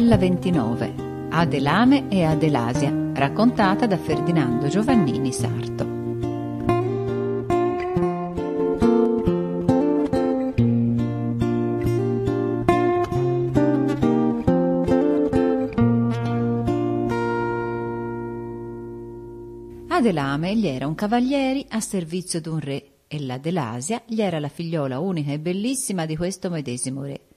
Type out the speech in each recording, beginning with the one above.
Novella 29 Adelame e Adelasia, raccontata da Ferdinando Giovannini Sarto. Adelame gli era un cavaliere a servizio d'un re e l'Adelasia gli era la figliola unica e bellissima di questo medesimo re.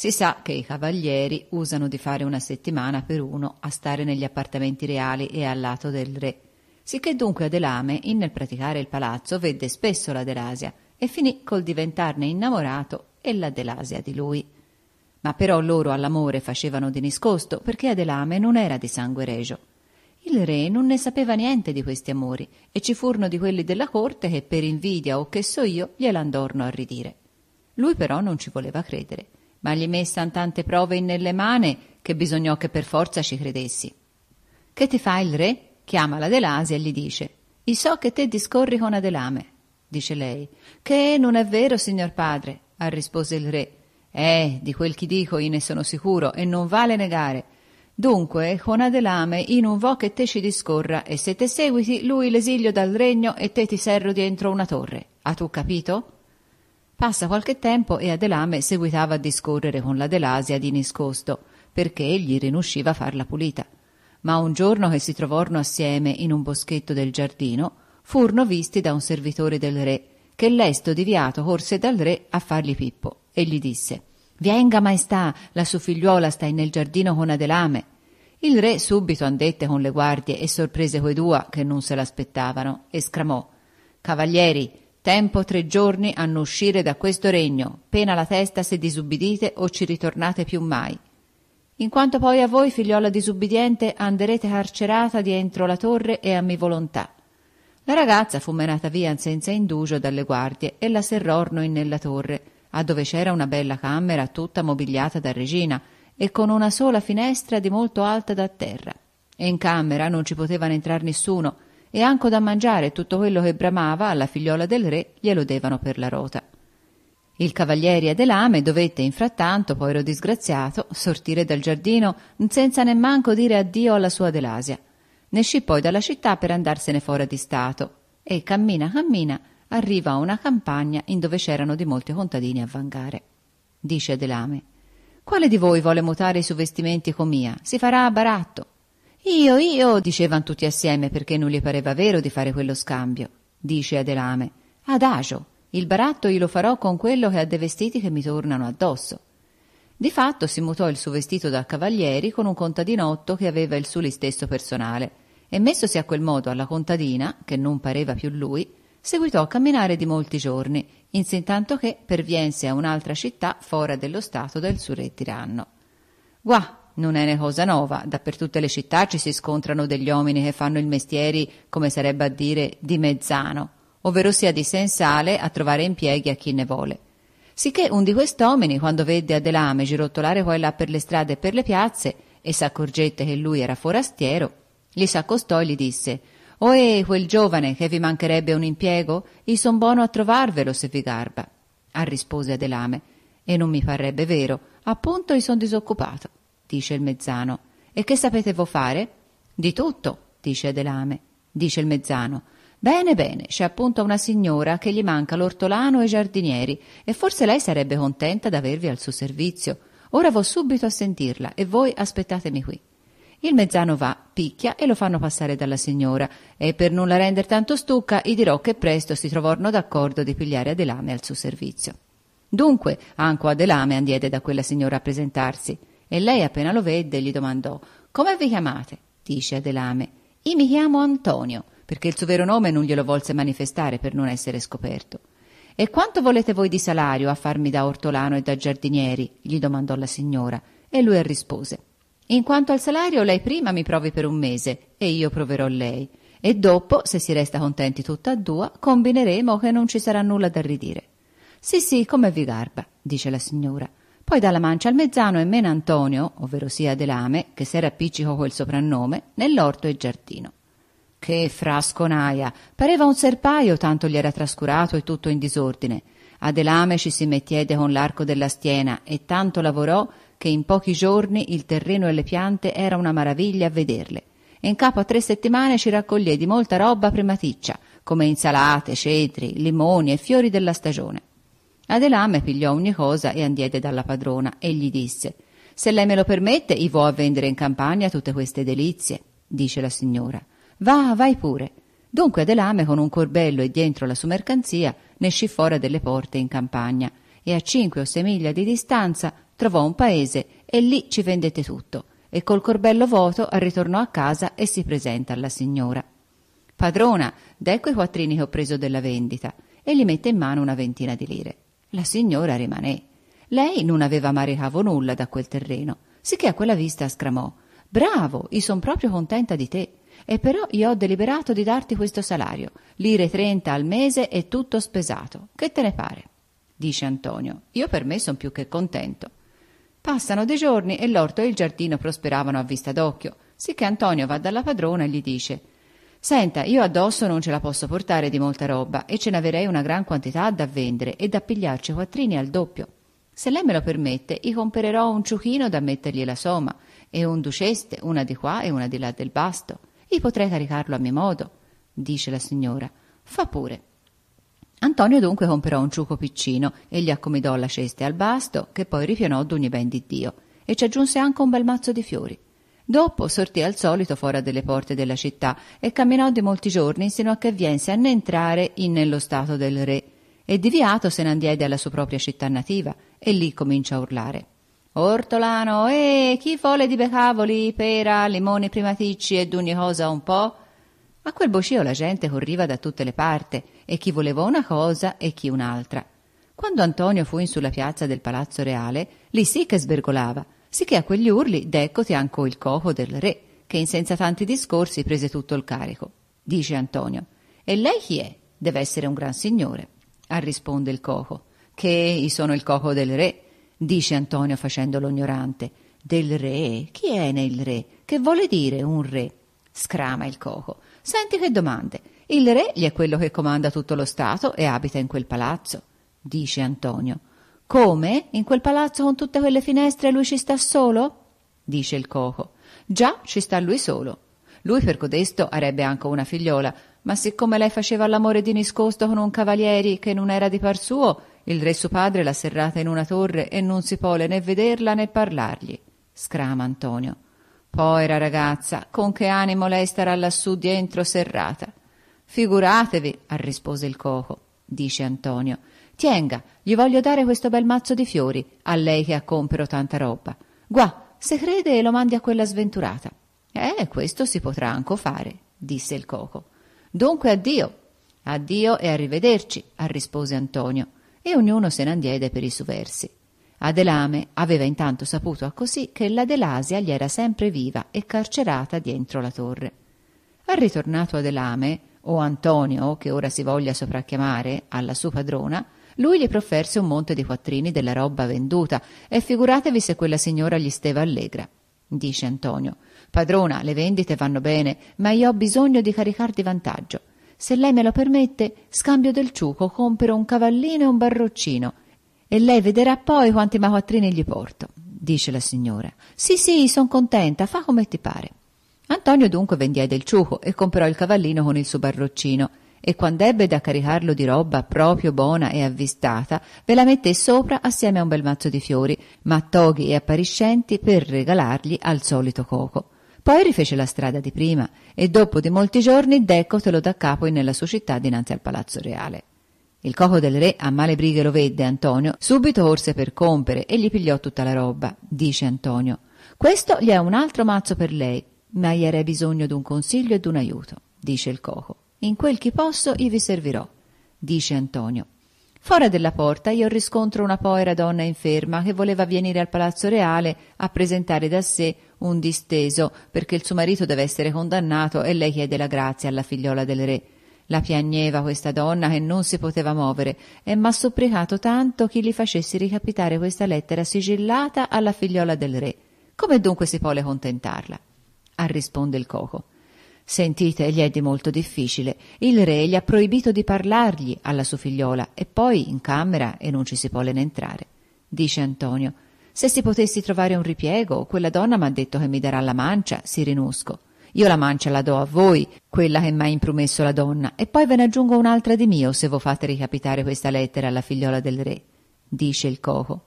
Si sa che i cavalieri usano di fare una settimana per uno a stare negli appartamenti reali e al lato del re. Sicché dunque Adelame, in nel praticare il palazzo, vede spesso l'Adelasia e finì col diventarne innamorato e l'Adelasia di lui. Ma però loro all'amore facevano di nascosto perché Adelame non era di sangue regio. Il re non ne sapeva niente di questi amori e ci furono di quelli della corte che per invidia o che so io gliel'andorno a ridire. Lui però non ci voleva credere ma gli messan tante prove in nelle mani che bisognò che per forza ci credessi. Che ti fa il re? Chiama l'Adelasia e gli dice I so che te discorri con Adelame. Dice lei. Che non è vero, signor padre, ha rispose il re. Eh, di quel che dico io ne sono sicuro e non vale negare. Dunque, con Adelame io non vo che te ci discorra e se te seguiti lui l'esilio dal regno e te ti serro dietro una torre. Ha tu capito? Passa qualche tempo e Adelame seguitava a discorrere con l'Adelasia di nascosto, perché egli rinusciva farla pulita. Ma un giorno che si trovarono assieme in un boschetto del giardino, furono visti da un servitore del re, che lesto diviato corse dal re a fargli Pippo, e gli disse Vienga, maestà, la sua figliuola sta nel giardino con Adelame. Il re subito andette con le guardie e sorprese quei due che non se l'aspettavano, e scramò Cavalieri, Tempo tre giorni non uscire da questo regno, pena la testa se disubbidite o ci ritornate più mai. In quanto poi a voi, figliola disubbidiente, anderete carcerata dientro la torre e a mi volontà. La ragazza fu menata via senza indugio dalle guardie e la serrorno in nella torre, a dove c'era una bella camera tutta mobiliata da regina e con una sola finestra di molto alta da terra. E in camera non ci poteva entrar nessuno, e anco da mangiare tutto quello che bramava alla figliola del re glielo devano per la rota. Il cavaliere Adelame dovette infrattanto, povero disgraziato, sortire dal giardino senza nemmanco dire addio alla sua Adelasia. Ne sci poi dalla città per andarsene fuori di stato e cammina cammina arriva a una campagna in dove c'erano di molti contadini a vangare. Dice Adelame Quale di voi vuole mutare i suoi vestimenti com'ia? Si farà a baratto. Io, io, dicevano tutti assieme perché non gli pareva vero di fare quello scambio. Dice Adelame, adagio, il baratto io lo farò con quello che ha dei vestiti che mi tornano addosso. Di fatto si mutò il suo vestito da cavalieri con un contadinotto che aveva il suo stesso personale e messosi a quel modo alla contadina, che non pareva più lui, seguitò a camminare di molti giorni, intanto che perviense a un'altra città fora dello stato del suo re tiranno. Guà, non è una cosa nuova, dappertutto le città ci si scontrano degli uomini che fanno il mestieri, come sarebbe a dire, di mezzano, ovvero sia di sensale a trovare impieghi a chi ne vuole. Sicché un di quest'uomini, quando vede Adelame girottolare qua e là per le strade e per le piazze, e s'accorgette che lui era forastiero, gli s'accostò e gli disse Oe, quel giovane che vi mancherebbe un impiego? Io son buono a trovarvelo se vi garba. Ah, rispose Adelame, e non mi parrebbe vero, appunto io son disoccupato dice il mezzano. E che sapete vo fare? Di tutto, dice Adelame. Dice il mezzano. Bene, bene, c'è appunto una signora che gli manca l'ortolano e i giardinieri, e forse lei sarebbe contenta d'avervi al suo servizio. Ora vo subito a sentirla, e voi aspettatemi qui. Il mezzano va, picchia e lo fanno passare dalla signora, e per non la render tanto stucca, gli dirò che presto si trovarono d'accordo di pigliare Adelame al suo servizio. Dunque, anco Adelame andiede da quella signora a presentarsi. E lei appena lo vede gli domandò Come vi chiamate? Dice Adelame Io mi chiamo Antonio, perché il suo vero nome non glielo volse manifestare per non essere scoperto. E quanto volete voi di salario a farmi da ortolano e da giardinieri? gli domandò la signora, e lui rispose In quanto al salario, lei prima mi provi per un mese, e io proverò lei. E dopo, se si resta contenti tutta e due, combineremo che non ci sarà nulla da ridire. Sì, sì, come vi garba, dice la signora. Poi dalla mancia al mezzano e mena Antonio, ovvero sia Adelame, che s'era appiccico quel soprannome, nell'orto e giardino. Che frasconaia! Pareva un serpaio, tanto gli era trascurato e tutto in disordine. Adelame ci si mettiede con l'arco della stiena e tanto lavorò che in pochi giorni il terreno e le piante era una maraviglia a vederle. E in capo a tre settimane ci raccoglie di molta roba prematiccia, come insalate, cetri, limoni e fiori della stagione. Adelame pigliò ogni cosa e andiede dalla padrona e gli disse Se lei me lo permette, i vo a vendere in campagna tutte queste delizie, dice la signora. Va, vai pure. Dunque Adelame con un corbello e dietro la sua mercanzia ne uscì fuori delle porte in campagna e a cinque o sei miglia di distanza trovò un paese e lì ci vendette tutto e col corbello vuoto ritornò a casa e si presenta alla signora. Padrona, d'ecco i quattrini che ho preso della vendita e gli mette in mano una ventina di lire. La signora rimané. Lei non aveva mai ricavo nulla da quel terreno, sicché a quella vista scramò Bravo, io son proprio contenta di te. E però io ho deliberato di darti questo salario, lire trenta al mese e tutto spesato. Che te ne pare? dice Antonio. Io per me son più che contento. Passano dei giorni e l'orto e il giardino prosperavano a vista d'occhio, sicché Antonio va dalla padrona e gli dice Senta, io addosso non ce la posso portare di molta roba e ce n'avrei una gran quantità da vendere e da pigliarci quattrini al doppio. Se lei me lo permette, io compererò un ciuchino da mettergli la soma e un duceste, una di qua e una di là del basto. Io potrei caricarlo a mio modo, dice la signora. Fa pure. Antonio dunque comperò un ciuco piccino e gli accomidò la ceste al basto, che poi ripianò d'ogni ben di Dio, e ci aggiunse anche un bel mazzo di fiori. Dopo sortì al solito fuori delle porte della città e camminò di molti giorni sino a che viense a ne entrare in nello stato del re e diviato se ne andiede alla sua propria città nativa e lì comincia a urlare. Ortolano, eh, chi vuole di becavoli, pera, limoni primaticci e d'ogni cosa un po'? A quel bocio la gente corriva da tutte le parti e chi voleva una cosa e chi un'altra. Quando Antonio fu in sulla piazza del Palazzo Reale, lì sì che sbergolava, sicché a quegli urli deccoti anco il coco del re, che in senza tanti discorsi prese tutto il carico. Dice Antonio, e lei chi è? Deve essere un gran signore. A risponde il coco, che io sono il coco del re, dice Antonio facendo l'ignorante. Del re? Chi è nel re? Che vuole dire un re? Scrama il coco. Senti che domande. Il re gli è quello che comanda tutto lo Stato e abita in quel palazzo, dice Antonio. Come? In quel palazzo con tutte quelle finestre lui ci sta solo? dice il coco. Già, ci sta lui solo. Lui per codesto avrebbe anche una figliola, ma siccome lei faceva l'amore di nascosto con un cavalieri che non era di par suo, il re suo padre l'ha serrata in una torre e non si pole né vederla né parlargli. Scrama Antonio. Povera ragazza, con che animo lei starà lassù dentro serrata? Figuratevi, rispose il coco, dice Antonio. Tienga, gli voglio dare questo bel mazzo di fiori, a lei che ha compero tanta roba. Gua, se crede lo mandi a quella sventurata. Eh, questo si potrà anco fare, disse il coco. Dunque addio. Addio e arrivederci, rispose Antonio, e ognuno se ne andiede per i suoi versi. Adelame aveva intanto saputo a così che la Delasia gli era sempre viva e carcerata dietro la torre. Al ritornato Adelame, o Antonio, che ora si voglia sopracchiamare, alla sua padrona, lui gli profferse un monte di quattrini della roba venduta e figuratevi se quella signora gli steva allegra. Dice Antonio, padrona, le vendite vanno bene, ma io ho bisogno di caricar di vantaggio. Se lei me lo permette, scambio del ciuco, compero un cavallino e un barroccino e lei vedrà poi quanti quattrini gli porto, dice la signora. Sì, sì, son contenta, fa come ti pare. Antonio dunque vendiede il ciuco e comprò il cavallino con il suo barroccino e quando ebbe da caricarlo di roba proprio buona e avvistata, ve la mette sopra assieme a un bel mazzo di fiori, mattoghi e appariscenti per regalargli al solito coco. Poi rifece la strada di prima e dopo di molti giorni deccotelo da capo nella sua città dinanzi al palazzo reale. Il coco del re a male brighe lo vede Antonio, subito corse per compere e gli pigliò tutta la roba, dice Antonio. Questo gli è un altro mazzo per lei, ma avrei bisogno d'un consiglio e d'un aiuto, dice il coco. In quel che posso io vi servirò, dice Antonio. Fuori della porta io riscontro una povera donna inferma che voleva venire al palazzo reale a presentare da sé un disteso perché il suo marito deve essere condannato e lei chiede la grazia alla figliola del re. La piagneva questa donna che non si poteva muovere e m'ha supplicato tanto che gli facessi ricapitare questa lettera sigillata alla figliola del re. Come dunque si vuole contentarla? Risponde il coco. Sentite, gli è di molto difficile. Il re gli ha proibito di parlargli alla sua figliola e poi in camera e non ci si vuole ne entrare. Dice Antonio. Se si potessi trovare un ripiego, quella donna m'ha detto che mi darà la mancia, si rinusco. Io la mancia la do a voi, quella che m'ha impromesso la donna, e poi ve ne aggiungo un'altra di mio se vo fate ricapitare questa lettera alla figliola del re, dice il coco.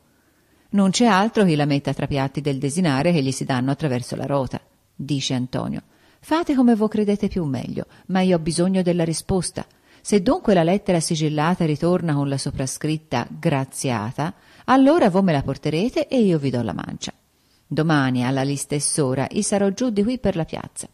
Non c'è altro che la metta tra piatti del desinare che gli si danno attraverso la rota, dice Antonio. Fate come vo credete più meglio, ma io ho bisogno della risposta. Se dunque la lettera sigillata ritorna con la soprascritta graziata, allora voi me la porterete e io vi do la mancia. Domani alla lì stess'ora i sarò giù di qui per la piazza.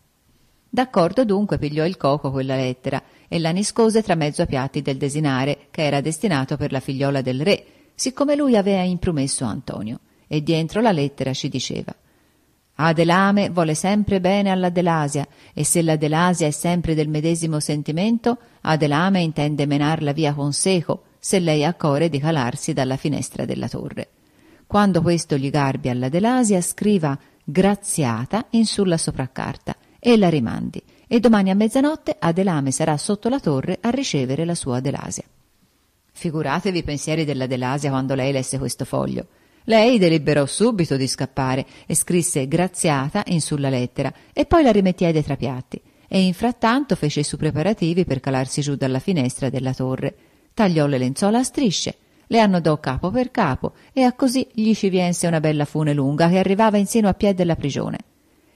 D'accordo dunque pigliò il coco quella lettera e la niscose tra mezzo a piatti del desinare che era destinato per la figliola del re, siccome lui aveva impromesso Antonio. E dietro la lettera ci diceva Adelame vuole sempre bene alla Delasia e se la Delasia è sempre del medesimo sentimento, Adelame intende menarla via con seco se lei ha core di calarsi dalla finestra della torre. Quando questo gli garbi alla Delasia, scriva graziata in sulla sopraccarta e la rimandi, e domani a mezzanotte Adelame sarà sotto la torre a ricevere la sua Delasia. Figuratevi i pensieri della Delasia quando lei lesse questo foglio. Lei deliberò subito di scappare e scrisse graziata in sulla lettera e poi la rimettiede tra piatti e in frattanto fece i suoi preparativi per calarsi giù dalla finestra della torre. Tagliò le lenzuola a strisce, le annodò capo per capo e a così gli ci viense una bella fune lunga che arrivava in seno a piè della prigione.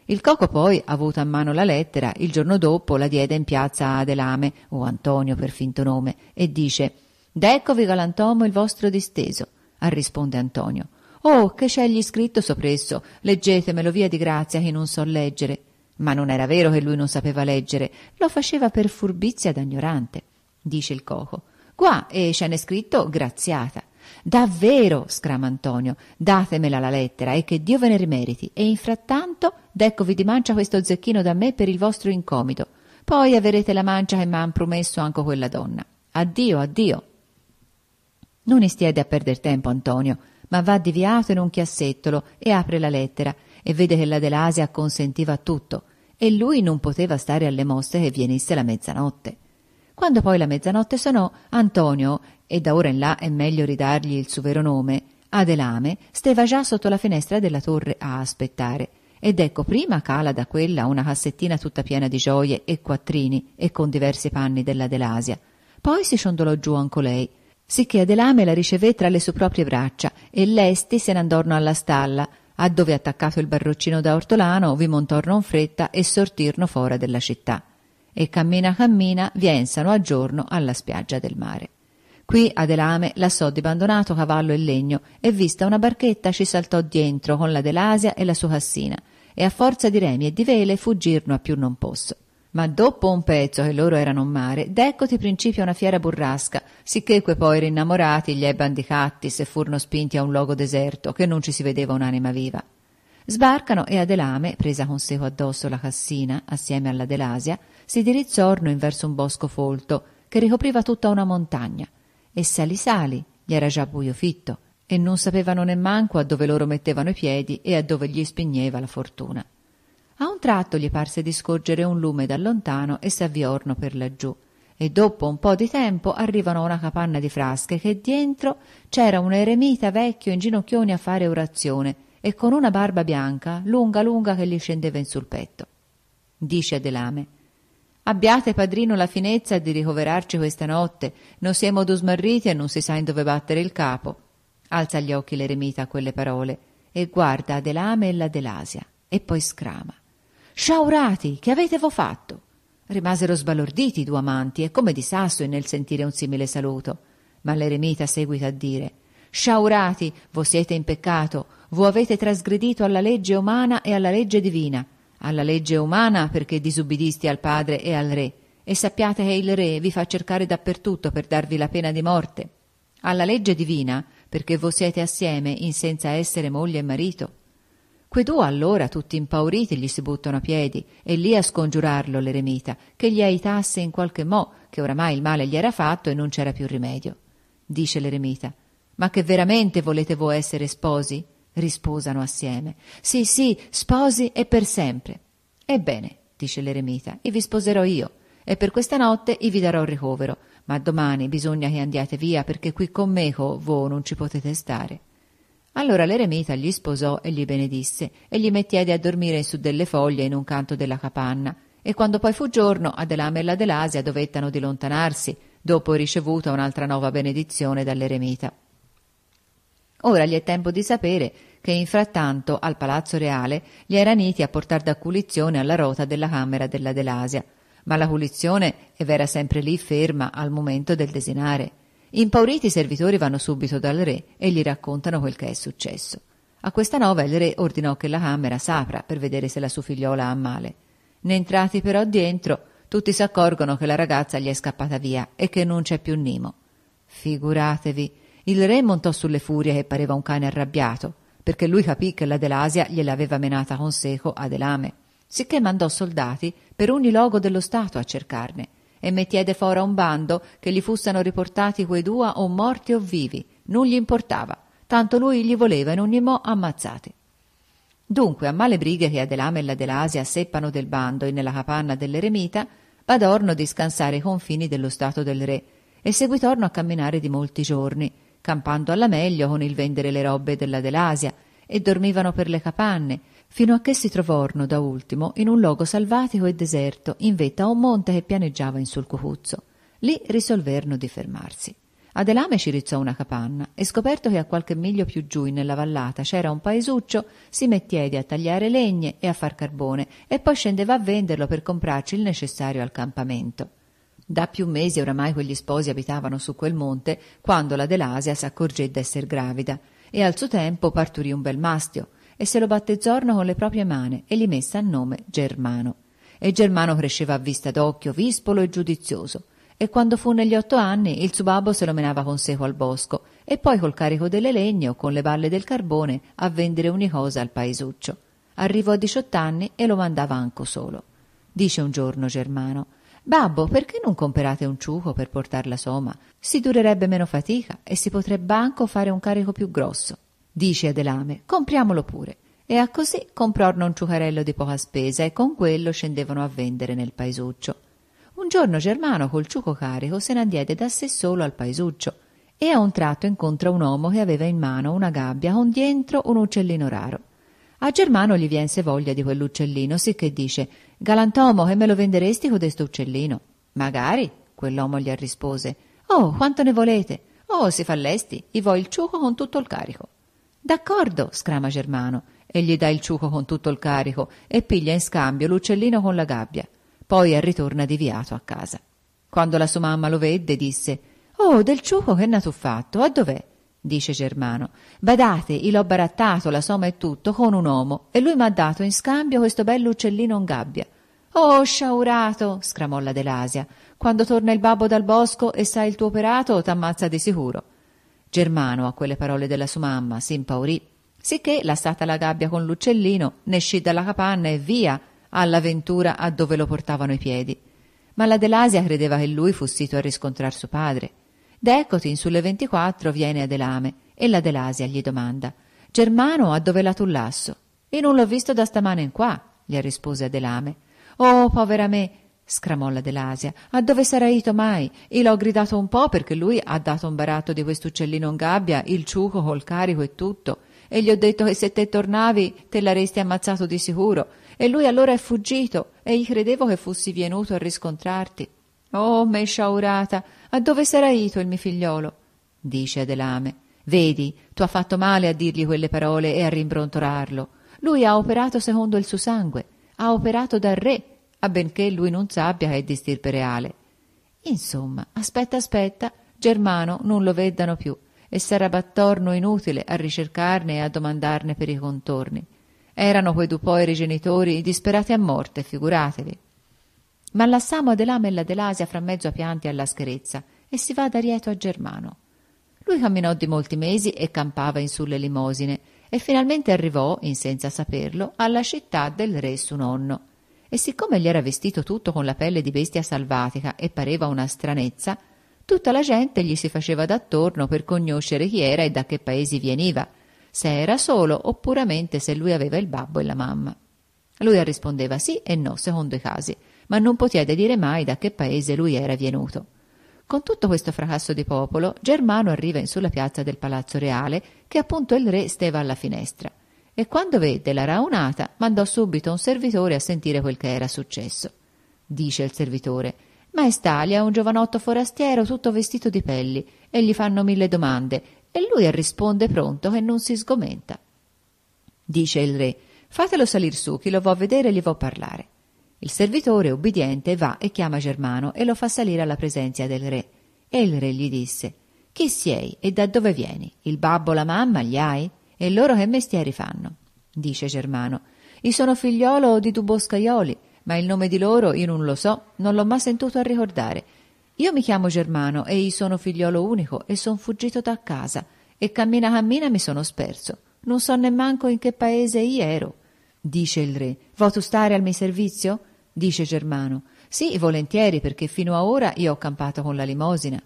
Il coco poi, avuta a mano la lettera, il giorno dopo la diede in piazza a Adelame, o Antonio per finto nome, e dice «D'eccovi galantomo il vostro disteso», risponde Antonio. «Oh, che c'è gli scritto sopresso, leggetemelo via di grazia che non so leggere». Ma non era vero che lui non sapeva leggere, lo faceva per furbizia da ignorante, dice il coco. Qua e ce n'è scritto graziata. Davvero, scrama Antonio, datemela la lettera e che Dio ve ne rimeriti. E in frattanto, deccovi di mancia questo zecchino da me per il vostro incomito. Poi avrete la mancia che m'han promesso anche quella donna. Addio, addio. Non istiede a perder tempo Antonio, ma va diviato in un chiassettolo e apre la lettera e vede che la Delasia consentiva tutto e lui non poteva stare alle mosse che venisse la mezzanotte. Quando poi la mezzanotte sonò, Antonio, e da ora in là è meglio ridargli il suo vero nome, Adelame, steva già sotto la finestra della torre a aspettare. Ed ecco prima cala da quella una cassettina tutta piena di gioie e quattrini e con diversi panni della Delasia. Poi si ciondolò giù anco lei, sicché Adelame la ricevé tra le sue proprie braccia e lesti se n'andorno alla stalla, a dove attaccato il barroccino da ortolano vi montorno in fretta e sortirno fora della città e cammina cammina viensano a giorno alla spiaggia del mare. Qui Adelame lassò di abbandonato cavallo e legno e vista una barchetta ci saltò dientro con la Delasia e la sua cassina e a forza di remi e di vele fuggirono a più non posso. Ma dopo un pezzo che loro erano in mare, d'eccoti principio una fiera burrasca, sicché que poi rinnamorati gli ebbe andicatti se furono spinti a un luogo deserto, che non ci si vedeva un'anima viva. Sbarcano e Adelame, presa con seco addosso la cassina, assieme alla Delasia, si dirizzorno in verso un bosco folto che ricopriva tutta una montagna e sali sali gli era già buio fitto e non sapevano nemmanco a dove loro mettevano i piedi e a dove gli spigneva la fortuna. A un tratto gli parse di scorgere un lume da lontano e s'avviorno per laggiù e dopo un po' di tempo arrivano a una capanna di frasche che dietro c'era un eremita vecchio in ginocchioni a fare orazione e con una barba bianca lunga lunga che gli scendeva in sul petto. Dice Adelame Abbiate, padrino, la finezza di ricoverarci questa notte. Non siamo due smarriti e non si sa in dove battere il capo. Alza gli occhi l'eremita a quelle parole e guarda Adelame e la Delasia e poi scrama. Sciaurati, che avete vo fatto? Rimasero sbalorditi i due amanti e come di sasso nel sentire un simile saluto. Ma l'eremita seguita a dire Sciaurati, vo siete in peccato, vo avete trasgredito alla legge umana e alla legge divina alla legge umana perché disubbidisti al padre e al re, e sappiate che il re vi fa cercare dappertutto per darvi la pena di morte, alla legge divina perché voi siete assieme in senza essere moglie e marito. Quei due allora, tutti impauriti, gli si buttano a piedi e lì a scongiurarlo l'eremita, che gli aitasse in qualche mo, che oramai il male gli era fatto e non c'era più rimedio. Dice l'eremita, ma che veramente volete voi essere sposi? risposano assieme. Sì, sì, sposi e per sempre. Ebbene, dice l'eremita, e vi sposerò io, e per questa notte vi darò il ricovero, ma domani bisogna che andiate via perché qui con meco voi non ci potete stare. Allora l'eremita gli sposò e gli benedisse e gli mettiede a dormire in su delle foglie in un canto della capanna. E quando poi fu giorno, Adelame e l'Adelasia dovettano dilontanarsi, dopo ricevuta un'altra nuova benedizione dall'eremita. Ora gli è tempo di sapere che infrattanto al palazzo reale gli era niti a portar da culizione alla rota della camera della Delasia, ma la culizione era sempre lì ferma al momento del desinare. Impauriti i servitori vanno subito dal re e gli raccontano quel che è successo. A questa nova il re ordinò che la camera s'apra per vedere se la sua figliola ha male. Ne entrati però dentro, tutti si accorgono che la ragazza gli è scappata via e che non c'è più Nimo. Figuratevi, il re montò sulle furie che pareva un cane arrabbiato, perché lui capì che la Delasia gliel'aveva menata con seco ad Elame, sicché mandò soldati per ogni logo dello Stato a cercarne, e mettiede fora un bando che gli fussero riportati quei due o morti o vivi, non gli importava, tanto lui gli voleva in ogni mo ammazzati. Dunque, a male brighe che Adelame e la Delasia seppano del bando e nella capanna dell'eremita, badorno di scansare i confini dello stato del re e seguitorno a camminare di molti giorni, campando alla meglio con il vendere le robe della Delasia, e dormivano per le capanne, fino a che si trovarono da ultimo in un luogo salvatico e deserto, in vetta a un monte che pianeggiava in sul cupuzzo. Lì risolverono di fermarsi. Adelame ci rizzò una capanna e scoperto che a qualche miglio più giù nella vallata c'era un paesuccio, si mettiedi a tagliare legne e a far carbone e poi scendeva a venderlo per comprarci il necessario al campamento. Da più mesi oramai quegli sposi abitavano su quel monte quando la Delasia s'accorgé d'esser gravida e al suo tempo parturì un bel mastio e se lo battezzorno con le proprie mani e gli messe a nome Germano. E Germano cresceva a vista d'occhio, vispolo e giudizioso e quando fu negli otto anni il suo babbo se lo menava con seco al bosco e poi col carico delle legne o con le balle del carbone a vendere ogni cosa al paesuccio. Arrivò a diciotto anni e lo mandava anco solo. Dice un giorno Germano Babbo, perché non comperate un ciuco per portar la soma? Si durerebbe meno fatica e si potrebbe anche fare un carico più grosso. Dice Adelame, compriamolo pure. E a così comprarono un ciucarello di poca spesa e con quello scendevano a vendere nel paesuccio. Un giorno Germano col ciuco carico se ne andiede da sé solo al paesuccio e a un tratto incontra un uomo che aveva in mano una gabbia con dietro un uccellino raro. A Germano gli viense voglia di quell'uccellino, sicché dice Galantomo, che me lo venderesti codesto uccellino? Magari, quell'uomo gli rispose. Oh, quanto ne volete? Oh, si fa lesti, gli vuoi il ciuco con tutto il carico. D'accordo, scrama Germano, e gli dà il ciuco con tutto il carico e piglia in scambio l'uccellino con la gabbia. Poi ritorna diviato a casa. Quando la sua mamma lo vede, disse Oh, del ciuco che n'ha tu fatto? A dov'è? dice Germano. Badate, il ho barattato, la somma e tutto, con un uomo, e lui m'ha dato in scambio questo bello uccellino in gabbia. Oh, sciaurato, scramò la Delasia, quando torna il babbo dal bosco e sa il tuo operato, t'ammazza di sicuro. Germano, a quelle parole della sua mamma, si impaurì, sicché, lassata la gabbia con l'uccellino, ne scì dalla capanna e via, all'avventura a dove lo portavano i piedi. Ma la Delasia credeva che lui sito a riscontrar suo padre Decotin sulle ventiquattro viene ad Elame e la Delasia gli domanda Germano a dove la tullasso? E non l'ho visto da stamane in qua, gli rispose Adelame. Oh, povera me, scramò la Delasia, a dove sarà ito mai? E l'ho gridato un po' perché lui ha dato un baratto di quest'uccellino in gabbia, il ciuco col carico e tutto, e gli ho detto che se te tornavi te l'aresti ammazzato di sicuro, e lui allora è fuggito, e gli credevo che fossi venuto a riscontrarti. Oh, me sciaurata, a dove sarà ito il mio figliolo? dice Adelame. Vedi, tu ha fatto male a dirgli quelle parole e a rimbrontolarlo. Lui ha operato secondo il suo sangue, ha operato dal re, benché lui non sappia che è di stirpe reale. Insomma, aspetta, aspetta, Germano non lo vedano più e sarà battorno inutile a ricercarne e a domandarne per i contorni. Erano quei due poveri genitori disperati a morte, figuratevi. Ma lasciamo Adelame e la Delasia fra mezzo a pianti e alla scherezza e si va da Rieto a Germano. Lui camminò di molti mesi e campava in sulle limosine e finalmente arrivò, in senza saperlo, alla città del re suo nonno. E siccome gli era vestito tutto con la pelle di bestia salvatica e pareva una stranezza, tutta la gente gli si faceva d'attorno per conoscere chi era e da che paesi veniva, se era solo o puramente se lui aveva il babbo e la mamma. Lui rispondeva sì e no, secondo i casi, ma non poteva dire mai da che paese lui era venuto. Con tutto questo fracasso di popolo, Germano arriva in sulla piazza del Palazzo Reale, che appunto il re steva alla finestra, e quando vede la raunata mandò subito un servitore a sentire quel che era successo. Dice il servitore Maestà, gli è un giovanotto forastiero tutto vestito di pelli, e gli fanno mille domande, e lui risponde pronto che non si sgomenta. Dice il re Fatelo salir su, chi lo vo vedere gli vo parlare. Il servitore, ubbidiente, va e chiama Germano e lo fa salire alla presenza del re. E il re gli disse Chi sei e da dove vieni? Il babbo, la mamma, gli hai? E loro che mestieri fanno? Dice Germano Io sono figliolo di du boscaioli, ma il nome di loro io non lo so, non l'ho mai sentito a ricordare. Io mi chiamo Germano e io sono figliolo unico e son fuggito da casa e cammina cammina mi sono sperso. Non so nemmanco in che paese io ero dice il re. Vo tu stare al mio servizio? dice Germano. Sì, volentieri, perché fino a ora io ho campato con la limosina.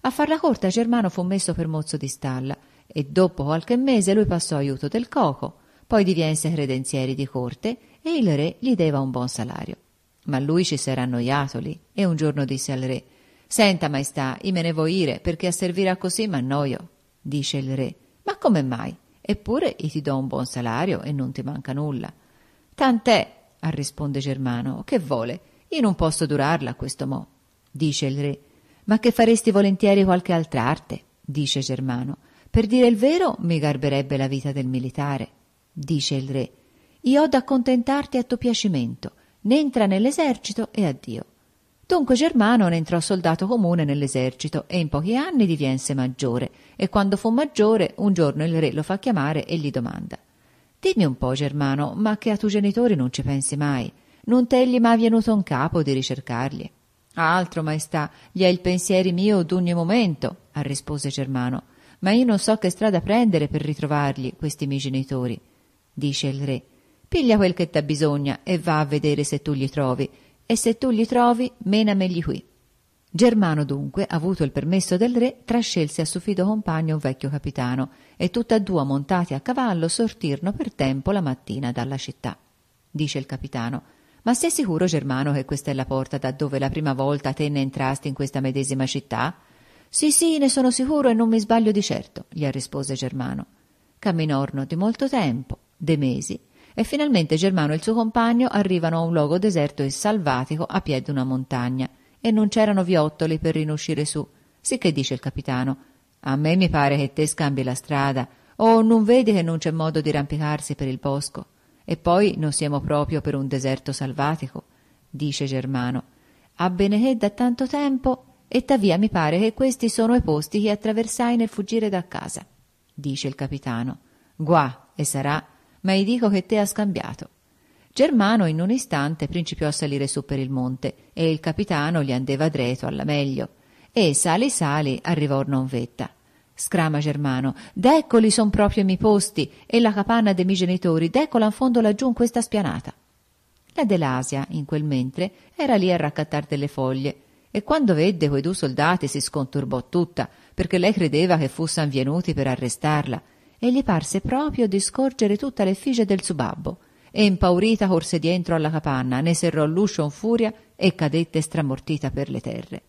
A farla corta Germano fu messo per mozzo di stalla e dopo qualche mese lui passò aiuto del coco, poi divense credenzieri di corte e il re gli deva un buon salario. Ma lui ci s'era annoiato lì e un giorno disse al re Senta, maestà, io me ne vo ire perché a servire a così m'annoio. Dice il re Ma come mai? Eppure io ti do un buon salario e non ti manca nulla. Tant'è, risponde Germano, che vuole? Io non posso durarla a questo mo. Dice il re. Ma che faresti volentieri qualche altra arte? Dice Germano. Per dire il vero, mi garberebbe la vita del militare. Dice il re. Io ho da accontentarti a tuo piacimento. Ne entra nell'esercito e addio. Dunque Germano ne entrò soldato comune nell'esercito e in pochi anni divense maggiore e quando fu maggiore un giorno il re lo fa chiamare e gli domanda Dimmi un po', Germano, ma che a tuoi genitori non ci pensi mai? Non t'egli mai venuto in capo di ricercarli? Altro, maestà, gli è il pensieri mio d'ogni momento, rispose Germano, ma io non so che strada prendere per ritrovarli, questi miei genitori. Dice il re, piglia quel che t'ha bisogna e va a vedere se tu li trovi, e se tu li trovi, menamegli qui. Germano dunque, avuto il permesso del re, trascelse a suo fido compagno un vecchio capitano, e tutt'e due montati a cavallo sortirono per tempo la mattina dalla città. Dice il capitano, ma sei sicuro, Germano, che questa è la porta da dove la prima volta te ne entrasti in questa medesima città? Sì, sì, ne sono sicuro e non mi sbaglio di certo, gli rispose Germano. Camminorno di molto tempo, de mesi, e finalmente Germano e il suo compagno arrivano a un luogo deserto e salvatico a piede una montagna e non c'erano viottoli per rinoscire su. Sicché dice il capitano: A me mi pare che te scambi la strada, o non vedi che non c'è modo di rampicarsi per il bosco. E poi non siamo proprio per un deserto salvatico, dice Germano. A bene che da tanto tempo, e tavia mi pare che questi sono i posti che attraversai nel fuggire da casa, dice il capitano. Gua, e sarà ma gli dico che te ha scambiato. Germano in un istante principiò a salire su per il monte e il capitano gli andeva dretto alla meglio. E sali sali arrivò non vetta. Scrama Germano, d'eccoli son proprio i miei posti e la capanna dei miei genitori, d'eccola in fondo laggiù in questa spianata. La Delasia, in quel mentre, era lì a raccattar delle foglie e quando vedde quei due soldati si sconturbò tutta perché lei credeva che fussan venuti per arrestarla e gli parse proprio di scorgere tutta l'effigie del suo babbo e impaurita corse dietro alla capanna, ne serrò l'uscio in furia e cadette stramortita per le terre.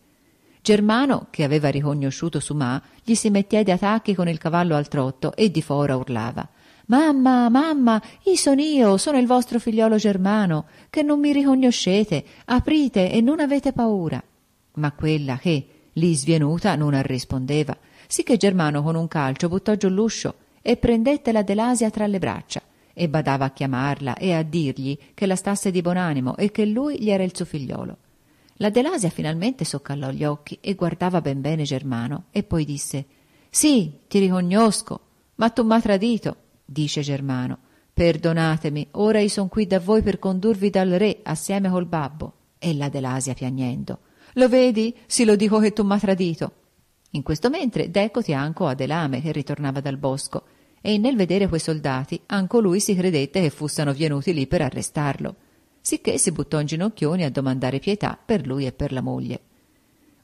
Germano, che aveva riconosciuto Sumà, gli si mettiede a tacchi con il cavallo al trotto e di fora urlava Mamma, mamma, io sono io, sono il vostro figliolo Germano, che non mi riconoscete, aprite e non avete paura. Ma quella che, lì svienuta, non rispondeva, sicché Germano con un calcio buttò giù l'uscio e prendette la Delasia tra le braccia e badava a chiamarla e a dirgli che la stasse di buon animo e che lui gli era il suo figliolo. La Delasia finalmente soccallò gli occhi e guardava ben bene Germano e poi disse Sì, ti riconosco, ma tu m'ha tradito, dice Germano. Perdonatemi, ora io son qui da voi per condurvi dal re assieme col babbo. E la Delasia piagnendo. Lo vedi? Sì, lo dico che tu m'ha tradito. In questo mentre deccoti anco Adelame che ritornava dal bosco e nel vedere quei soldati anco lui si credette che fussero venuti lì per arrestarlo, sicché si buttò in ginocchioni a domandare pietà per lui e per la moglie.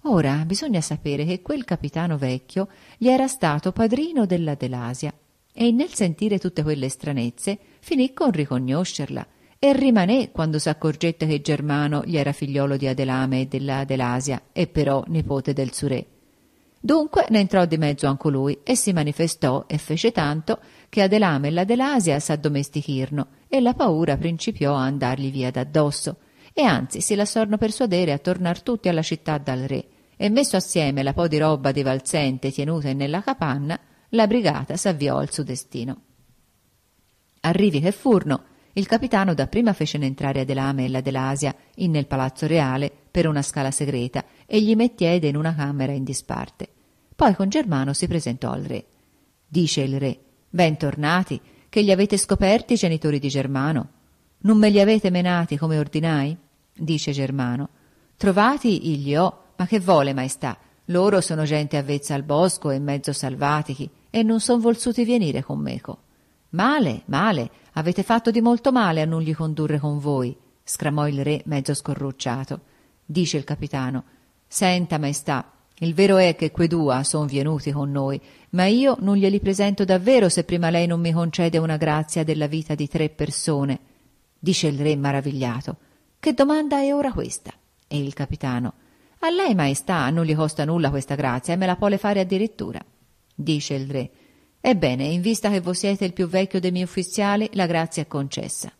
Ora bisogna sapere che quel capitano vecchio gli era stato padrino della Delasia e nel sentire tutte quelle stranezze finì con riconoscerla e rimané quando s'accorgette che Germano gli era figliolo di Adelame e della Adelasia e però nipote del suo re. Dunque ne entrò di mezzo anche lui e si manifestò e fece tanto che Adelame e l'Adelasia s'addomestichirono e la paura principiò a andargli via d'addosso e anzi si lasciarono persuadere a tornar tutti alla città dal re e messo assieme la po' di roba di valzente tenuta nella capanna la brigata s'avviò al suo destino. Arrivi che furono, il capitano dapprima fece entrare Adelame e la Delasia in nel palazzo reale per una scala segreta e gli mettiede in una camera in disparte. Poi con Germano si presentò al re. Dice il re, bentornati, che li avete scoperti i genitori di Germano. Non me li avete menati come ordinai? Dice Germano. Trovati gli ho, ma che vuole maestà? Loro sono gente avvezza al bosco e mezzo salvatichi e non son volsuti venire con meco. Male, male, avete fatto di molto male a non gli condurre con voi, scramò il re mezzo scorrucciato. Dice il capitano, senta maestà, il vero è che quei due son venuti con noi, ma io non glieli presento davvero se prima lei non mi concede una grazia della vita di tre persone. Dice il re maravigliato, che domanda è ora questa? E il capitano, a lei, maestà, non gli costa nulla questa grazia e me la vuole fare addirittura. Dice il re. Ebbene, in vista che voi siete il più vecchio dei miei ufficiali, la grazia è concessa.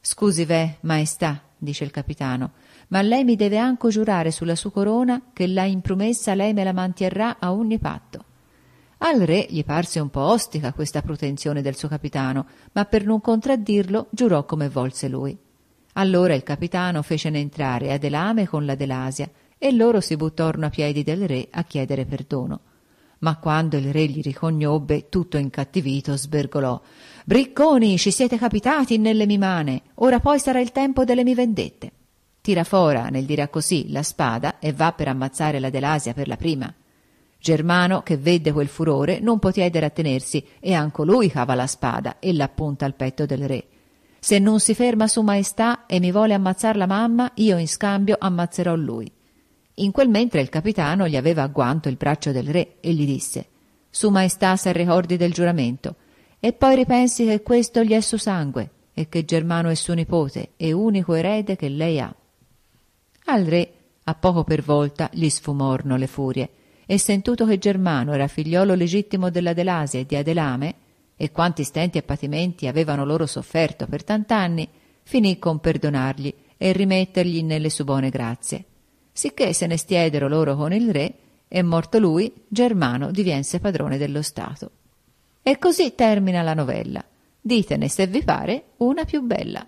Scusi, ve, maestà, dice il capitano, ma lei mi deve anche giurare sulla sua corona che la impromessa lei me la mantierrà a ogni patto. Al re gli parse un po' ostica questa protenzione del suo capitano, ma per non contraddirlo giurò come volse lui. Allora il capitano fecene entrare Adelame con la Delasia e loro si buttorono a piedi del re a chiedere perdono. Ma quando il re gli ricognobbe, tutto incattivito, sbergolò Bricconi, ci siete capitati nelle mie mani, ora poi sarà il tempo delle mie vendette. Tira fora, nel dire così, la spada e va per ammazzare la Delasia per la prima. Germano, che vede quel furore, non poté rattenersi e anche lui cava la spada e l'appunta al petto del re. Se non si ferma su maestà e mi vuole ammazzar la mamma, io in scambio ammazzerò lui. In quel mentre il capitano gli aveva agguanto il braccio del re e gli disse Su maestà se ricordi del giuramento e poi ripensi che questo gli è suo sangue e che Germano è suo nipote e unico erede che lei ha. Al re, a poco per volta, gli sfumorno le furie e sentuto che Germano era figliolo legittimo della Delasia e di Adelame e quanti stenti e patimenti avevano loro sofferto per tant'anni, finì con perdonargli e rimettergli nelle sue buone grazie sicché se ne stiedero loro con il re e morto lui, Germano divense padrone dello Stato. E così termina la novella. Ditene se vi pare una più bella.